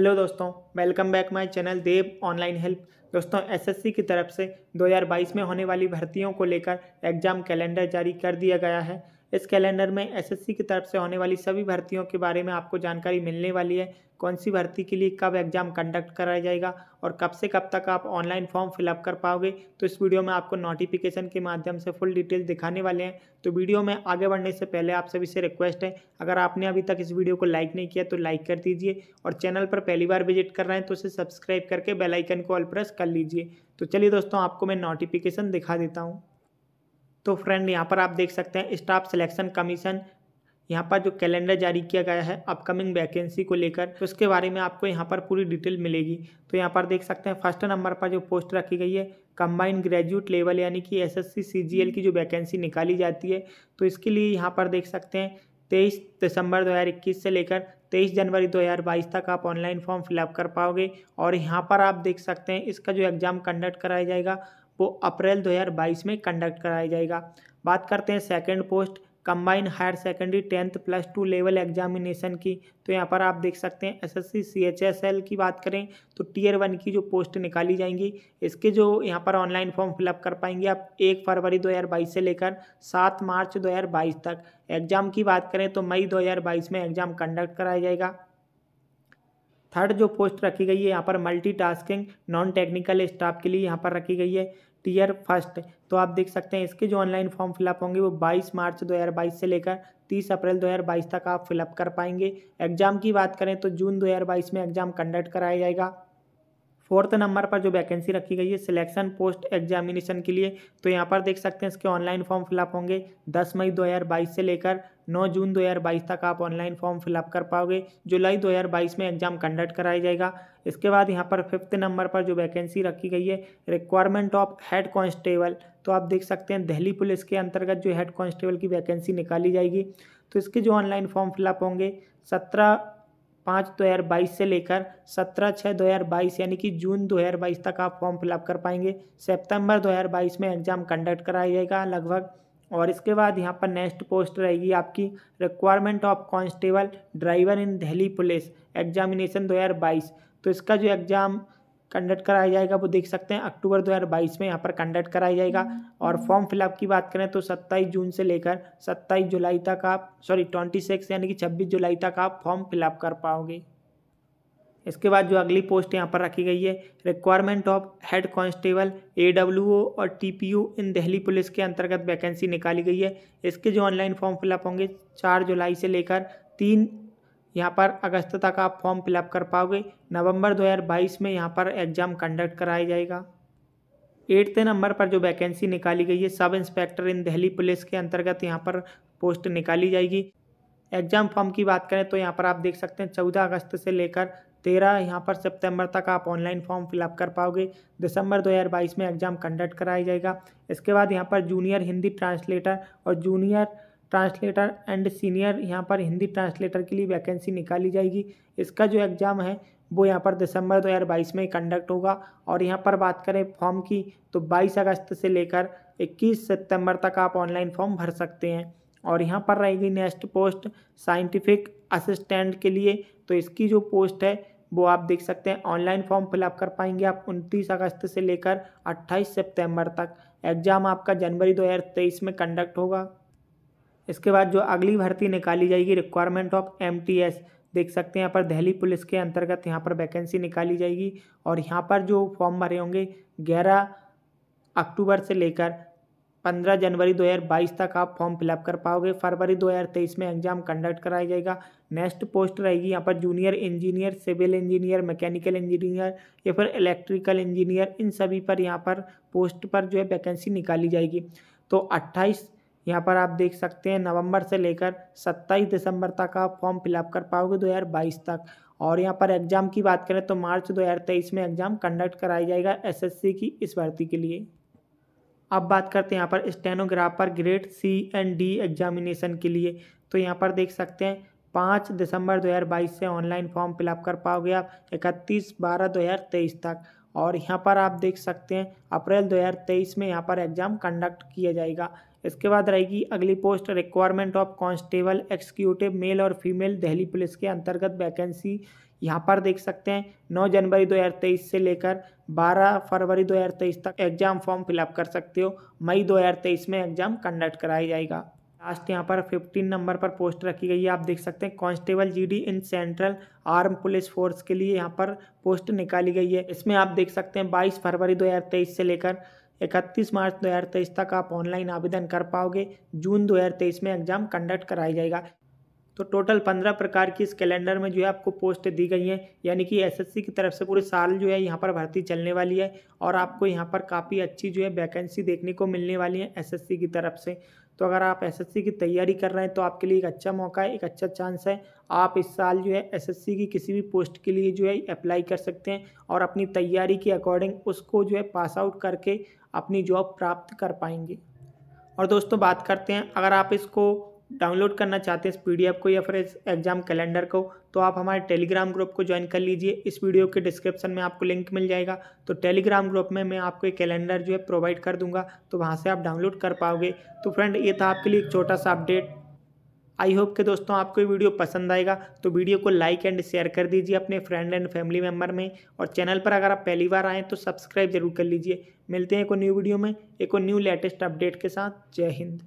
Hello दोस्तों, welcome back my channel Dev online help. दोस्तों SSC की तरफ़ से 2022 में होने वाली भर्तियों को लेकर एग्ज़ाम कैलेंडर जारी कर दिया गया है। इस कैलेंडर में एसएससी की तरफ़ से होने वाली सभी भर्तियों के बारे में आपको जानकारी मिलने वाली है। कौन सी भर्ती के लिए कब एग्ज़ाम कंडक्ट कराया जाएगा और कब से कब तक आप ऑनलाइन फॉर्म फिलअप कर पाओगे? तो इस वीडियो में आपको नोटिफिकेशन के माध्यम से फुल डिटेल दिखाने वाले हैं। तो वीडियो में आगे बढ़ने से पहले आप सभी से रिक्वेस्ट है, अगर आपने अभी तक इस वीडियो को लाइक नहीं किया तो लाइक कर दीजिए और चैनल पर पहली बार विज़िट कर रहे हैं तो उसे सब्सक्राइब करके बेलाइकन को ऑल प्रेस कर लीजिए। तो चलिए दोस्तों, आपको मैं नोटिफिकेशन दिखा देता हूँ। तो फ्रेंड यहाँ पर आप देख सकते हैं स्टाफ सिलेक्शन कमीशन यहाँ पर जो कैलेंडर जारी किया गया है अपकमिंग वैकेंसी को लेकर तो उसके बारे में आपको यहाँ पर पूरी डिटेल मिलेगी। तो यहाँ पर देख सकते हैं फ़र्स्ट नंबर पर जो पोस्ट रखी गई है कंबाइंड ग्रेजुएट लेवल यानी कि एसएससी सीजीएल की जो वैकेंसी निकाली जाती है तो इसके लिए यहाँ पर देख सकते हैं, तेईस दिसंबर 2021 से लेकर तेईस जनवरी 2022 तक आप ऑनलाइन फॉर्म फिलअप कर पाओगे। और यहाँ पर आप देख सकते हैं, इसका जो एग्ज़ाम कंडक्ट कराया जाएगा वो अप्रैल 2022 में कंडक्ट कराया जाएगा। बात करते हैं second post combine higher secondary tenth plus two level examination की। तो यहाँ पर आप देख सकते हैं एसएससी सीएचएसएल की बात करें तो टीयर वन की जो पोस्ट निकाली जाएँगी, इसके जो यहाँ पर ऑनलाइन फॉर्म फिलअप कर पाएँगे आप एक फरवरी 2022 से लेकर सात मार्च 2022 तक। एग्ज़ाम की बात करें तो मई 2022 में एग्ज़ाम कंडक्ट कराया जाएगा। थर्ड जो पोस्ट रखी गई है, यहाँ पर मल्टीटास्किंग नॉन टेक्निकल स्टाफ के लिए यहाँ पर रखी गई है। Tier first. तो आप देख सकते हैं इसके जो ऑनलाइन फॉर्म फिलअप होंगे वो 22 मार्च 2022 से लेकर 30 अप्रैल 2022 तक आप फिलअप कर पाएँगे। एग्ज़ाम की बात करें तो जून 2022 में एग्ज़ाम कंडक्ट कराया जाएगा। फोर्थ नंबर पर जो वैकेंसी रखी गई है सिलेक्शन पोस्ट एग्जामिनेशन के लिए। तो यहाँ पर देख सकते हैं, इसके ऑनलाइन फॉर्म फिलअप होंगे। 10 मई 2022 से लेकर 9 जून 2022 तक आप ऑनलाइन फॉर्म फिलअप कर पाओगे। जुलाई 2022 में एग्ज़ाम कंडक्ट कराया जाएगा। इसके बाद यहाँ पर फिफ्थ नंबर पर जो वैकेंसी रखी गई है रिक्वायरमेंट ऑफ़ हेड कॉन्स्टेबल तो आप देख सकते हैं, दिल्ली पुलिस के अंतर्गत जो हेड कॉन्स्टेबल की वैकेंसी निकाली जाएगी। तो इसके जो ऑनलाइन फॉर्म फिलअप होंगे, सत्रह पाँच दो हज़ार बाईस से लेकर सत्रह छः दो हज़ार बाईस, यानी कि जून दो हज़ार बाईस तक आप फॉर्म फिलअप कर पाएँगे। सितंबर दो हज़ार बाईस में एग्ज़ाम कंडक्ट कराया जाएगा लगभग। और इसके बाद यहाँ पर नेक्स्ट पोस्ट रहेगी आपकी requirement of constable driver in Delhi police examination 2022 तो इसका जो एग्ज़ाम कंडक्ट कराया जाएगा वो देख सकते हैं अक्टूबर 2022 में यहाँ पर कंडक्ट कराया जाएगा। और फॉर्म फिलअप की बात करें तो 27 जून से लेकर 27 जुलाई तक आप सॉरी 26 यानी कि 26 जुलाई तक आप फॉर्म फिलअप कर पाओगे। इसके बाद जो अगली पोस्ट यहाँ पर रखी गई है requirement of head constable AWO और टीपीयू इन दिल्ली पुलिस के अंतर्गत वैकेंसी निकाली गई है। इसके जो ऑनलाइन फॉर्म फिलअप होंगे चार जुलाई से लेकर तीन यहाँ पर अगस्त तक आप फॉर्म फिलअप कर पाओगे। नवंबर 2022 में यहाँ पर एग्ज़ाम कंडक्ट कराया जाएगा। एट्थ नंबर पर जो वैकेंसी निकाली गई है, सब इंस्पेक्टर इन दिल्ली पुलिस के अंतर्गत यहाँ पर पोस्ट निकाली जाएगी। एग्ज़ाम फॉर्म की बात करें तो यहाँ पर आप देख सकते हैं चौदह अगस्त से लेकर तेरह यहाँ पर सितंबर तक आप ऑनलाइन फॉर्म फिलअप कर पाओगे। दिसंबर 2022 में एग्ज़ाम कंडक्ट कराया जाएगा। इसके बाद यहाँ पर जूनियर हिंदी ट्रांसलेटर और जूनियर ट्रांसलेटर एंड सीनियर, यहाँ पर हिंदी ट्रांसलेटर के लिए वैकेंसी निकाली जाएगी। इसका जो एग्ज़ाम है, वो यहाँ पर दिसंबर 2022 में कंडक्ट होगा। और यहाँ पर बात करें फॉर्म की तो 22 अगस्त से लेकर 21 सितंबर तक आप ऑनलाइन फॉर्म भर सकते हैं। और यहाँ पर रहेगी नेक्स्ट पोस्ट, साइंटिफिक असिस्टेंट के लिए। तो इसकी जो पोस्ट है, वो आप देख सकते हैं, ऑनलाइन फॉर्म फिलअप कर पाएँगे आप उनतीस अगस्त से लेकर 28 सितंबर तक। एग्ज़ाम आपका जनवरी 2023 में कंडक्ट होगा। इसके बाद जो अगली भर्ती निकाली जाएगी रिक्वायरमेंट ऑफ़ एमटीएस देख सकते हैं यहाँ पर दिल्ली पुलिस के अंतर्गत यहाँ पर वैकेंसी निकाली जाएगी और यहाँ पर जो फॉर्म भरे होंगे, ग्यारह अक्टूबर से लेकर पंद्रह जनवरी 2022 तक आप फॉर्म फिलअप कर पाओगे। फरवरी 2023 में एग्ज़ाम कंडक्ट कराया जाएगा। नेक्स्ट पोस्ट रहेगी यहाँ पर junior engineer civil engineer mechanical engineer या फिर इलेक्ट्रिकल इंजीनियर इन सभी पर यहाँ पर पोस्ट पर जो है वैकेंसी निकाली जाएगी। तो 28 यहाँ पर आप देख सकते हैं, नवंबर से लेकर 27 दिसंबर तक आप फॉर्म फिलअप कर पाओगे 2022 तक। और यहाँ पर एग्ज़ाम की बात करें तो मार्च 2023 में एग्ज़ाम कंडक्ट कराया जाएगा एसएससी की इस भर्ती के लिए। अब बात करते हैं यहाँ पर stenographer grade C and D examination के लिए। तो यहाँ पर देख सकते हैं, पाँच दिसंबर 2022 से ऑनलाइन फॉर्म फिलअप कर पाओगे आप, इकतीस बारह दो तक। और यहाँ पर आप देख सकते हैं, अप्रैल 2023 में यहाँ पर एग्ज़ाम कंडक्ट किया जाएगा। इसके बाद रहेगी अगली post requirement of constable executive male और फीमेल दिल्ली पुलिस के अंतर्गत वैकेंसी यहाँ पर देख सकते हैं, नौ जनवरी 2023 से लेकर 12 फरवरी 2023 तक एग्ज़ाम फॉर्म फिलअप कर सकते हो। मई 2023 में एग्ज़ाम कंडक्ट कराया जाएगा। लास्ट यहाँ पर 15 नंबर पर पोस्ट रखी गई है। आप देख सकते हैं constable GD in central arm police force के लिए यहाँ पर पोस्ट निकाली गई है। इसमें आप देख सकते हैं 22 फरवरी 2023 से लेकर 31 मार्च 2023 तक आप ऑनलाइन आवेदन कर पाओगे। जून 2023 में एग्ज़ाम कंडक्ट कराया जाएगा। तो टोटल पंद्रह प्रकार की इस कैलेंडर में जो है आपको पोस्ट दी गई हैं। यानी कि एसएससी की तरफ़ से पूरे साल जो है यहाँ पर भर्ती चलने वाली है और आपको यहाँ पर काफ़ी अच्छी जो है वैकेंसी देखने को मिलने वाली है एसएससी की तरफ़ से। तो अगर आप एसएससी की तैयारी कर रहे हैं तो आपके लिए एक अच्छा मौका है, एक अच्छा चांस है। आप इस साल जो है एसएससी की किसी भी पोस्ट के लिए जो है अप्लाई कर सकते हैं और अपनी तैयारी के अकॉर्डिंग उसको जो है पास आउट करके अपनी जॉब प्राप्त कर पाएँगे। और दोस्तों बात करते हैं, अगर आप इसको डाउनलोड करना चाहते हैं इस पीडीएफ को या फिर इस एग्ज़ाम कैलेंडर को तो आप हमारे टेलीग्राम ग्रुप को ज्वाइन कर लीजिए। इस वीडियो के डिस्क्रिप्शन में आपको लिंक मिल जाएगा। तो टेलीग्राम ग्रुप में मैं आपको एक कैलेंडर जो है प्रोवाइड कर दूँगा तो वहाँ से आप डाउनलोड कर पाओगे। तो फ्रेंड, ये था आपके लिए एक छोटा सा अपडेट। आई होप के दोस्तों आपको ये वीडियो पसंद आएगा। तो वीडियो को लाइक एंड शेयर कर दीजिए अपने फ्रेंड एंड फैमिली मेंबर में। और चैनल पर अगर आप पहली बार आएँ तो सब्सक्राइब ज़रूर कर लीजिए। मिलते हैं एक न्यू वीडियो में, एक न्यू लेटेस्ट अपडेट के साथ। जय हिंद।